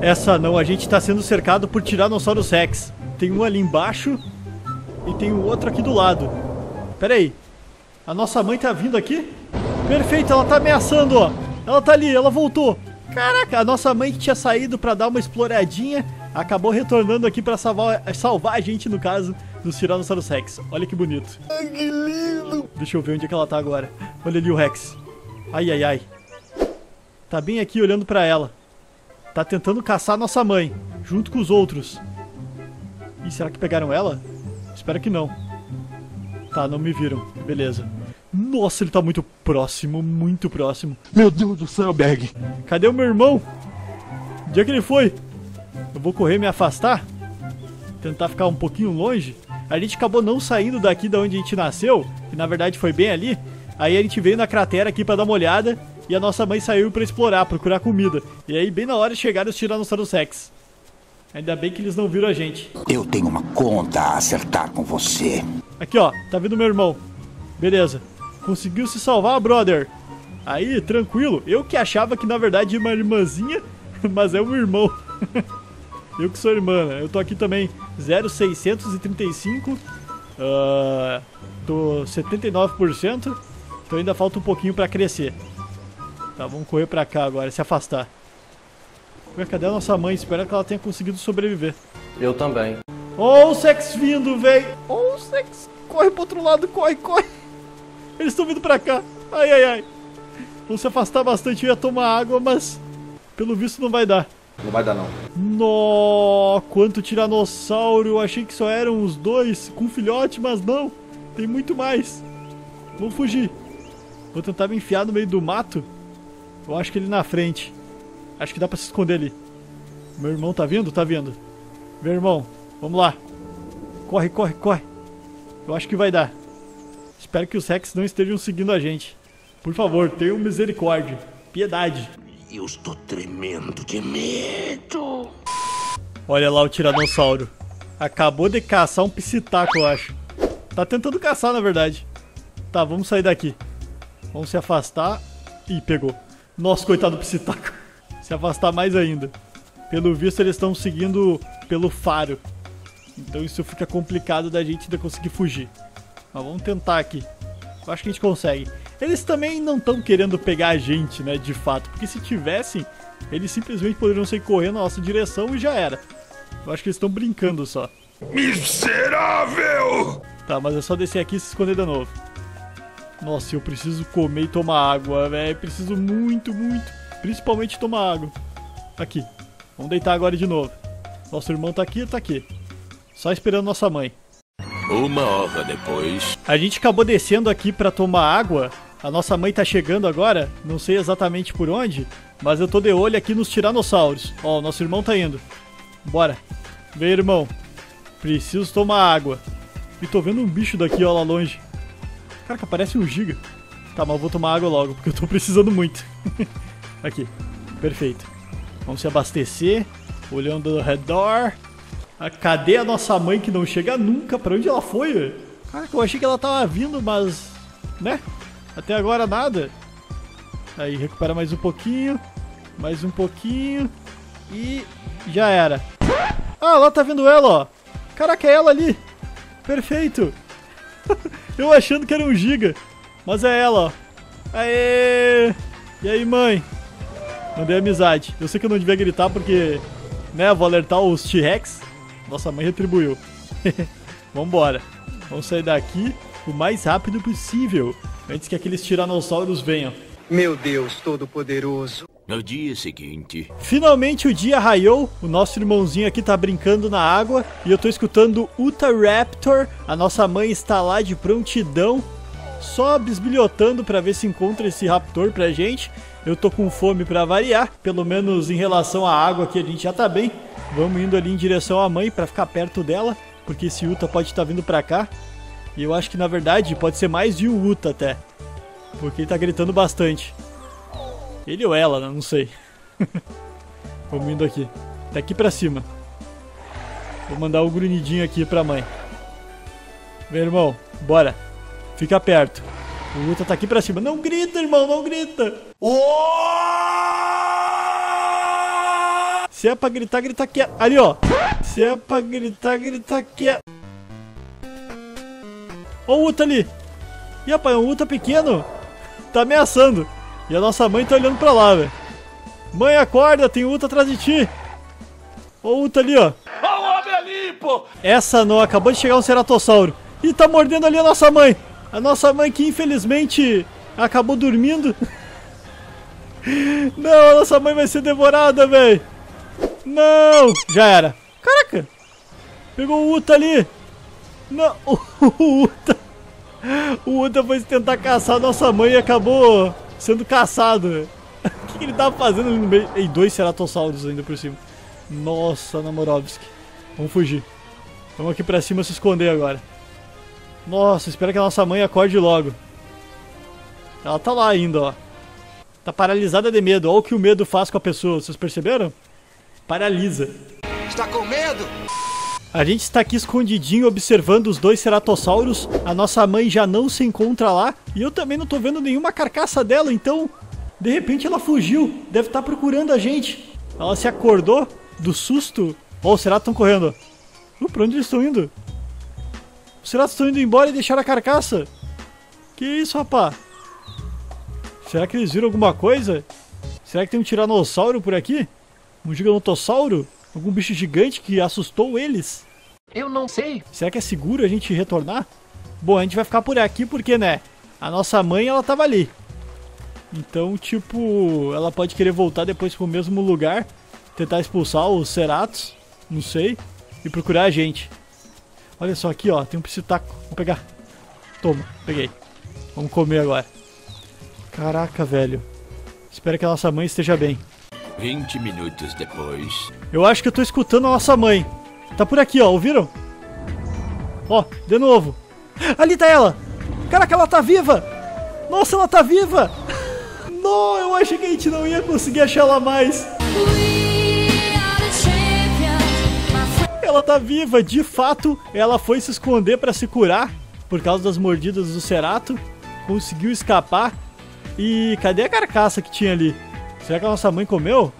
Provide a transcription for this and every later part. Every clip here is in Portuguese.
Essa não, a gente tá sendo cercado por Tiranossauros Rex. Tem um ali embaixo e tem um outro aqui do lado. Pera aí. A nossa mãe tá vindo aqui? Perfeito, ela tá ameaçando, ó. Ela tá ali, ela voltou. Caraca, a nossa mãe que tinha saído pra dar uma exploradinha acabou retornando aqui pra salvar, salvar a gente, no caso, dos Tiranossauros Rex. Olha que bonito. Ai, que lindo. Deixa eu ver onde é que ela tá agora. Olha ali o Rex. Ai, ai, ai. Tá bem aqui olhando pra ela. Tá tentando caçar nossa mãe, junto com os outros. Ih, será que pegaram ela? Espero que não. Tá, não me viram. Beleza. Nossa, ele tá muito próximo, muito próximo. Meu Deus do céu, Berg. Cadê o meu irmão? Onde é que ele foi? Eu vou correr me afastar? Tentar ficar um pouquinho longe? A gente acabou não saindo daqui da onde a gente nasceu, que na verdade foi bem ali. Aí a gente veio na cratera aqui para dar uma olhada e a nossa mãe saiu para explorar, procurar comida. E aí bem na hora chegaram os Tiranossauros Rex. Ainda bem que eles não viram a gente. Eu tenho uma conta a acertar com você. Aqui ó, tá vindo meu irmão. Beleza. Conseguiu se salvar, brother. Aí, tranquilo. Eu que achava que na verdade é uma irmãzinha, mas é um irmão. Eu que sou irmã, né? Eu tô aqui também 0,635. Uh, tô 79%. Então ainda falta um pouquinho pra crescer. Tá, vamos correr pra cá agora, se afastar. Ué, cadê a nossa mãe? Espero que ela tenha conseguido sobreviver. Eu também. Ó oh, o Sex vindo! Ó oh, o Sex! Corre pro outro lado, corre, corre! Eles estão vindo pra cá! Ai, ai, ai! Vamos se afastar bastante, eu ia tomar água, mas... Pelo visto não vai dar. Não vai dar, não. Nó, quanto tiranossauro! Eu achei que só eram os dois com filhote, mas não! Tem muito mais! Vamos fugir! Vou tentar me enfiar no meio do mato. Eu acho que ele na frente. Acho que dá pra se esconder ali. Meu irmão tá vindo? Tá vindo. Meu irmão, vamos lá. Corre, corre, corre. Eu acho que vai dar. Espero que os Rex não estejam seguindo a gente. Por favor, tenham misericórdia. Piedade. Eu estou tremendo de medo. Olha lá o Tiranossauro. Acabou de caçar um psitaco, eu acho. Tá tentando caçar, na verdade. Tá, vamos sair daqui. Vamos se afastar. Ih, pegou. Nossa, coitado do psitaco. Se afastar mais ainda. Pelo visto, eles estão seguindo pelo faro. Então isso fica complicado da gente ainda conseguir fugir. Mas vamos tentar aqui. Eu acho que a gente consegue. Eles também não estão querendo pegar a gente, né, de fato. Porque se tivessem, eles simplesmente poderiam sair correndo na nossa direção e já era. Eu acho que eles estão brincando só. Miserável! Tá, mas é só descer aqui e se esconder de novo. Nossa, eu preciso comer e tomar água, velho. Preciso muito, muito. Principalmente tomar água. Aqui. Vamos deitar agora de novo. Nosso irmão tá aqui, tá aqui. Só esperando nossa mãe. Uma hora depois. A gente acabou descendo aqui para tomar água. A nossa mãe tá chegando agora. Não sei exatamente por onde. Mas eu tô de olho aqui nos tiranossauros. Ó, o nosso irmão tá indo. Bora. Vem, irmão. Preciso tomar água. E tô vendo um bicho daqui, ó, lá longe. Caraca, parece um giga. Tá, mas eu vou tomar água logo, porque eu tô precisando muito. Aqui. Perfeito. Vamos se abastecer. Olhando ao redor. Ah, cadê a nossa mãe que não chega nunca? Pra onde ela foi, velho? Caraca, eu achei que ela tava vindo, mas... Né? Até agora nada. Aí, recupera mais um pouquinho. Mais um pouquinho. E... Já era. Ah, lá tá vindo ela, ó. Caraca, é ela ali. Perfeito. Eu achando que era um giga. Mas é ela, ó. Aê! E aí, mãe? Mandei amizade. Eu sei que eu não devia gritar porque, né, vou alertar os T-Rex. Nossa mãe retribuiu. Vambora. Vamos sair daqui o mais rápido possível. Antes que aqueles tiranossauros venham. Meu Deus Todo-Poderoso. No dia seguinte. Finalmente o dia raiou. O nosso irmãozinho aqui tá brincando na água. E eu tô escutando Uta Raptor. A nossa mãe está lá de prontidão. Só bisbilhotando para ver se encontra esse raptor pra gente. Eu tô com fome para variar. Pelo menos em relação à água aqui a gente já tá bem. Vamos indo ali em direção à mãe para ficar perto dela. Porque esse Uta pode estar tá vindo pra cá. E eu acho que na verdade pode ser mais de um Uta até. Porque ele tá gritando bastante. Ele ou ela, né? Não sei. Vamos indo aqui. Daqui pra cima. Vou mandar o grunhidinho aqui pra mãe. Vem, irmão. Bora. Fica perto. O Uta tá aqui pra cima. Não grita, irmão. Não grita. Se é pra gritar, grita quieto. Ali, ó. Se é pra gritar, grita quieto. Ó o Uta ali. Ih, rapaz, é um Uta pequeno. Tá ameaçando. E a nossa mãe tá olhando pra lá, velho. Mãe, acorda, tem Uta atrás de ti. Ó o Uta ali, ó. Ó o homem ali, pô! Essa não, acabou de chegar um ceratossauro. E tá mordendo ali a nossa mãe. A nossa mãe que infelizmente acabou dormindo. Não, a nossa mãe vai ser devorada, velho. Não, já era. Caraca, pegou o Uta ali. Não, o Uta. O Uta foi tentar caçar a nossa mãe e acabou sendo caçado. velho. O que, que ele tava fazendo ali no meio? E dois ceratossauros ainda por cima. Nossa, Namorovski. Vamos fugir. Vamos aqui pra cima se esconder agora. Nossa, espero que a nossa mãe acorde logo. Ela tá lá ainda, ó. Tá paralisada de medo. Olha o que o medo faz com a pessoa. Vocês perceberam? Paralisa. Está com medo? A gente está aqui escondidinho observando os dois ceratossauros. A nossa mãe já não se encontra lá. E eu também não tô vendo nenhuma carcaça dela, então. De repente ela fugiu. Deve estar procurando a gente. Ela se acordou do susto. Ó, os ceratos estão correndo. Uh, pra onde eles estão indo? Os ceratos estão indo embora e deixaram a carcaça. Que isso, rapá? Será que eles viram alguma coisa? Será que tem um tiranossauro por aqui? Um gigantossauro? Algum bicho gigante que assustou eles? Eu não sei. Será que é seguro a gente retornar? Bom, a gente vai ficar por aqui porque, né? A nossa mãe, ela tava ali. Então, tipo, ela pode querer voltar depois pro mesmo lugar, tentar expulsar os ceratos, não sei, e procurar a gente. Olha só aqui, ó, tem um psitaco. Vou pegar. Toma, peguei. Vamos comer agora. Caraca, velho. Espero que a nossa mãe esteja bem. 20 minutos depois. Eu acho que eu tô escutando a nossa mãe. Tá por aqui, ó, ouviram? Ó, de novo. Ali tá ela! Caraca, ela tá viva! Nossa, ela tá viva! Não, eu achei que a gente não ia conseguir achar ela mais. Ela tá viva, de fato, ela foi se esconder pra se curar por causa das mordidas do Cerato. Conseguiu escapar. E cadê a carcaça que tinha ali? Será que a nossa mãe comeu?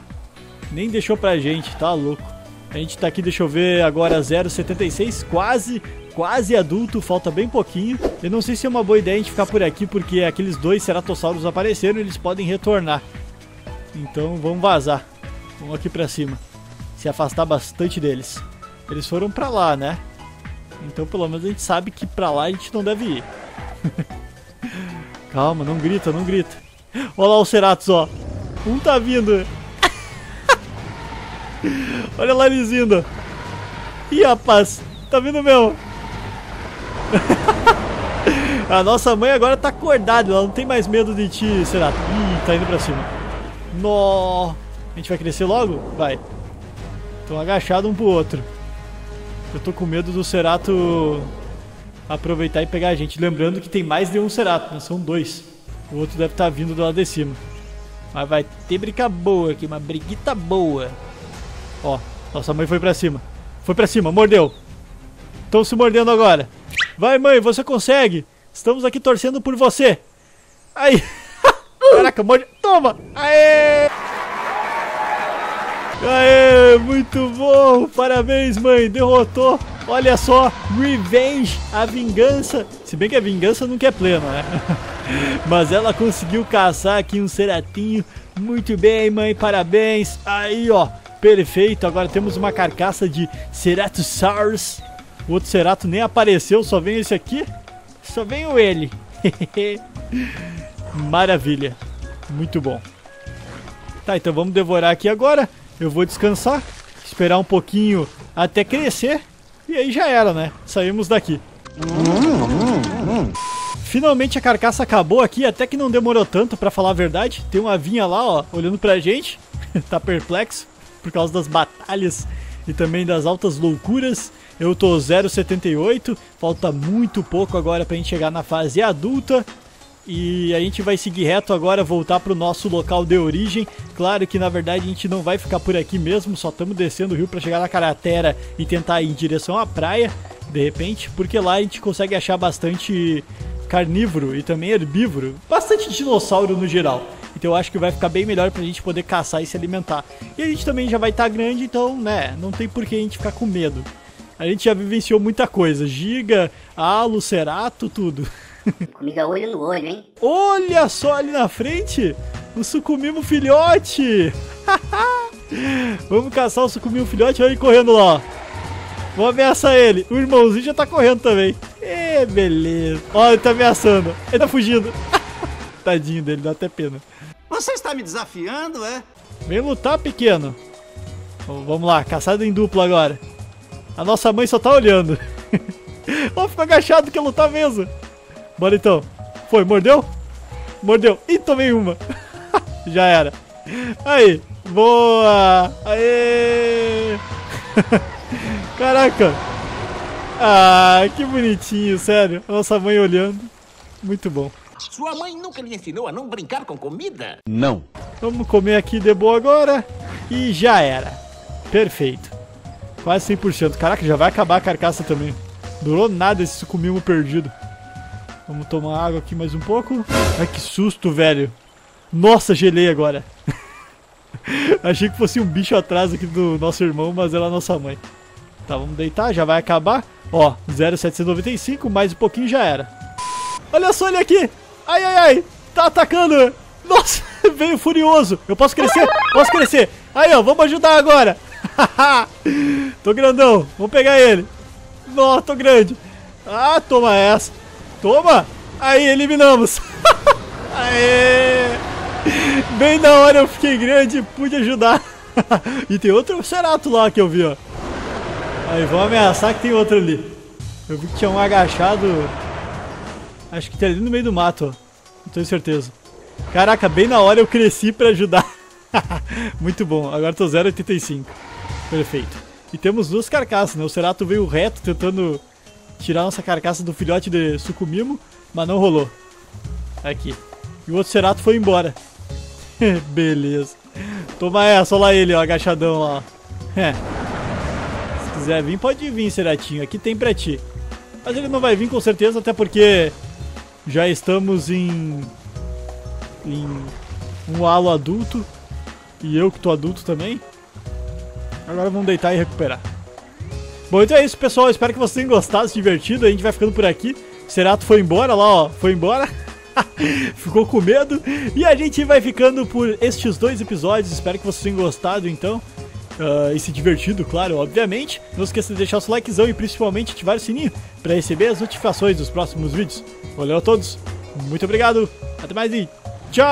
Nem deixou pra gente, tá louco. A gente tá aqui, deixa eu ver, agora 0,76, quase, quase adulto, falta bem pouquinho. Eu não sei se é uma boa ideia a gente ficar por aqui, porque aqueles dois ceratossauros apareceram e eles podem retornar. Então vamos vazar. Vamos aqui pra cima. Se afastar bastante deles. Eles foram pra lá, né? Então pelo menos a gente sabe que pra lá a gente não deve ir. Calma, não grita, não grita. Olha lá os ceratos, ó. Um tá vindo. Olha lá eles indo. Ih, rapaz. Tá vindo mesmo. A nossa mãe agora tá acordada. Ela não tem mais medo de ti, Cerato. Ih, tá indo pra cima. Nó. A gente vai crescer logo? Vai. Tô agachado um pro outro. Eu tô com medo do Cerato aproveitar e pegar a gente. Lembrando que tem mais de um Cerato, né? São dois. O outro deve estar tá vindo do lado de cima. Mas vai ter briga boa aqui, uma briguita boa. Ó, nossa mãe foi pra cima. Foi pra cima, mordeu. Estão se mordendo agora. Vai, mãe, você consegue. Estamos aqui torcendo por você. Aí. Caraca, morde. Toma! Aê! Aê, muito bom! Parabéns, mãe, derrotou. Olha só, Revenge, a vingança. Se bem que a vingança nunca é plena, né? Mas ela conseguiu caçar aqui um ceratinho. Muito bem, mãe, parabéns. Aí, ó, perfeito. Agora temos uma carcaça de Ceratosaurus. O outro cerato nem apareceu, só vem esse aqui. Só veio ele. Maravilha. Muito bom. Tá, então vamos devorar aqui agora. Eu vou descansar, esperar um pouquinho até crescer. E aí já era, né? Saímos daqui. Finalmente a carcaça acabou aqui, até que não demorou tanto pra falar a verdade. Tem uma vinha lá, ó, olhando pra gente. tá perplexo por causa das batalhas e também das altas loucuras. Eu tô 0,78, falta muito pouco agora pra gente chegar na fase adulta. E a gente vai seguir reto agora, voltar pro nosso local de origem. Claro que na verdade a gente não vai ficar por aqui mesmo, só estamos descendo o rio para chegar na cratera e tentar ir em direção à praia, de repente, porque lá a gente consegue achar bastante carnívoro e também herbívoro, bastante dinossauro no geral. Então eu acho que vai ficar bem melhor pra gente poder caçar e se alimentar. E a gente também já vai estar tá grande, então, né, não tem por que a gente ficar com medo. A gente já vivenciou muita coisa. Giga, Alo, Cerato, tudo. Comigo é olho no olho, hein? Olha só ali na frente! O sucumimo filhote! Vamos caçar o sucumimo filhote, olha ele correndo lá, ó. Vou ameaçar ele. O irmãozinho já tá correndo também. É, beleza. Ó, ele tá ameaçando. Ele tá fugindo. Tadinho dele, dá até pena. Você está me desafiando, é? Vem lutar, pequeno. Vamos lá, caçada em dupla agora. A nossa mãe só tá olhando. Ó, ficou agachado, quer lutar mesmo. Bora então. Foi, mordeu? Mordeu. Ih, tomei uma. Já era. Aí, boa. Aê. Caraca. Ah, que bonitinho, sério. Nossa mãe olhando. Muito bom. Sua mãe nunca lhe ensinou a não brincar com comida? Não. Vamos comer aqui de boa agora. E já era. Perfeito. Quase 100%. Caraca, já vai acabar a carcaça também. Durou nada esse sucumimo perdido. Vamos tomar água aqui mais um pouco. Ai, que susto, velho. Nossa, gelei agora. Achei que fosse um bicho atrás aqui do nosso irmão, mas era a nossa mãe. Tá, vamos deitar, já vai acabar. Ó, 0,795, mais um pouquinho já era. Olha só ele aqui. Ai, ai, ai. Tá atacando. Nossa, veio furioso. Eu posso crescer? Posso crescer. Aí, ó, vamos ajudar agora. tô grandão. Vamos pegar ele. Nossa, tô grande. Ah, toma essa. Toma. Aí, eliminamos. Aê. Bem na hora eu fiquei grande e pude ajudar. e tem outro Cerato lá que eu vi, ó. Aí, vamos ameaçar que tem outro ali. Eu vi que tinha um agachado. Acho que tá ali no meio do mato, ó. Não tenho certeza. Caraca, bem na hora eu cresci pra ajudar. Muito bom, agora tô 0,85. Perfeito. E temos duas carcaças, né? O Cerato veio reto tentando tirar nossa carcaça do filhote de sucumimo, mas não rolou. Aqui. E o outro Cerato foi embora. Beleza. Toma essa, olha lá ele, ó, agachadão lá. É. Se quiser vir, pode vir, Ceratinho. Aqui tem pra ti. Mas ele não vai vir com certeza, até porque já estamos em... Em um halo adulto. E eu que tô adulto também. Agora vamos deitar e recuperar. Bom, então é isso, pessoal. Espero que vocês tenham gostado, se divertido. A gente vai ficando por aqui. Cerato foi embora lá, ó. Foi embora. Ficou com medo. E a gente vai ficando por estes dois episódios. Espero que vocês tenham gostado, então. Uh, e se divertido, claro, obviamente. Não esqueça de deixar o seu likezão e principalmente ativar o sininho para receber as notificações dos próximos vídeos. Valeu a todos, muito obrigado, até mais e tchau!